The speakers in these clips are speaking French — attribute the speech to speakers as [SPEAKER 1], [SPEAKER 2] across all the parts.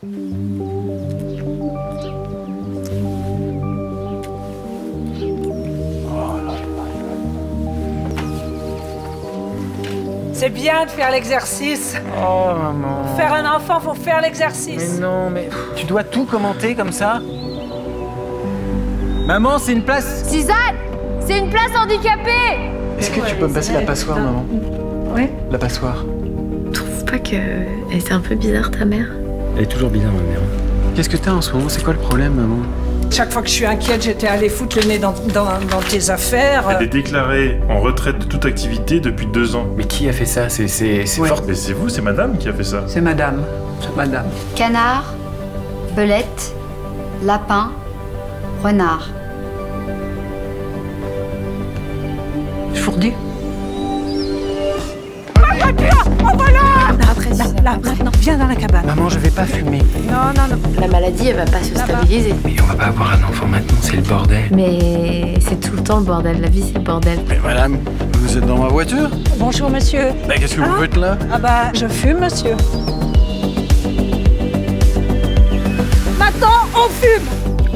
[SPEAKER 1] C'est bien de faire l'exercice.
[SPEAKER 2] Oh maman.
[SPEAKER 1] Faire un enfant, faut faire l'exercice.
[SPEAKER 2] Mais non, mais tu dois tout commenter comme ça Maman, c'est une place.
[SPEAKER 3] Suzanne C'est une place handicapée
[SPEAKER 2] Est-ce que tu peux me passer la passoire, maman?
[SPEAKER 4] Oui.
[SPEAKER 2] La passoire.
[SPEAKER 4] Tu trouves pas que elle était un peu bizarre ta mère
[SPEAKER 2] Elle est toujours bizarre, ma mère. Qu'est-ce que t'as en ce moment? C'est quoi le problème, maman?
[SPEAKER 1] Chaque fois que je suis inquiète, j'étais allée foutre le nez dans, dans- dans tes affaires.
[SPEAKER 5] Elle est déclarée en retraite de toute activité depuis deux ans.
[SPEAKER 2] Mais qui a fait ça? C'est
[SPEAKER 5] Ouais.
[SPEAKER 2] fort.
[SPEAKER 5] Mais c'est vous, c'est madame qui a fait ça.
[SPEAKER 6] C'est madame. C'est madame.
[SPEAKER 3] Canard, belette, lapin, renard.
[SPEAKER 6] Fourdi.
[SPEAKER 1] Cabane.
[SPEAKER 2] Maman, je vais pas fumer.
[SPEAKER 1] Non, non, non.
[SPEAKER 4] La maladie, elle va pas se stabiliser.
[SPEAKER 2] Mais on va pas avoir un enfant maintenant, c'est le bordel.
[SPEAKER 4] Mais c'est tout le temps le bordel. La vie, c'est le bordel.
[SPEAKER 7] Mais madame, vous êtes dans ma voiture?
[SPEAKER 1] Bonjour, monsieur.
[SPEAKER 7] Mais qu'est-ce que vous
[SPEAKER 1] Ah.
[SPEAKER 7] faites là?
[SPEAKER 1] Ah bah, je fume, monsieur. Maintenant, on fume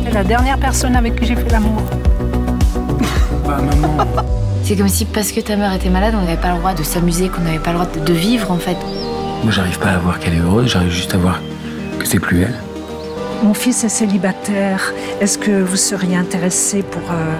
[SPEAKER 1] C'est la dernière personne avec qui j'ai fait l'amour.
[SPEAKER 2] Bah, maman.
[SPEAKER 4] C'est comme si parce que ta mère était malade, on n'avait pas le droit de s'amuser, qu'on n'avait pas le droit de vivre en fait.
[SPEAKER 2] Moi, j'arrive pas à voir qu'elle est heureuse, j'arrive juste à voir que c'est plus elle.
[SPEAKER 1] Mon fils est célibataire. Est-ce que vous seriez intéressé pour euh,